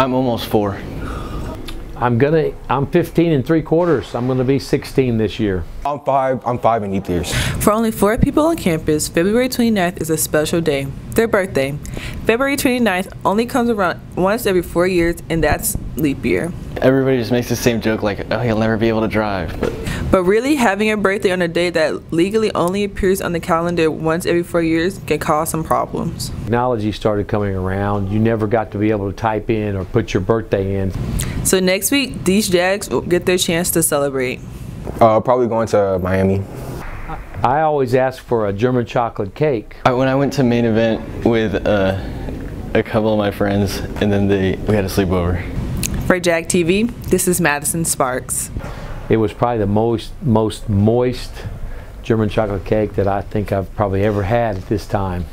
I'm almost four. I'm gonna. I'm 15 and three quarters. I'm gonna be 16 this year. I'm five. I'm five and eight years. For only four people on campus, February 29th is a special day, their birthday. February 29th only comes around once every four years, and that's leap year. Everybody just makes the same joke like, oh, he'll never be able to drive. But But really, having a birthday on a day that legally only appears on the calendar once every four years can cause some problems. Technology started coming around. You never got to be able to type in or put your birthday in. So next week, these Jags will get their chance to celebrate. Uh, probably going to Miami. I always ask for a German chocolate cake. When I went to main event with uh, a couple of my friends, and then they we had a sleepover. For Jag TV, this is Madison Sparks. It was probably the most most moist German chocolate cake that I think I've probably ever had at this time.